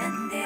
and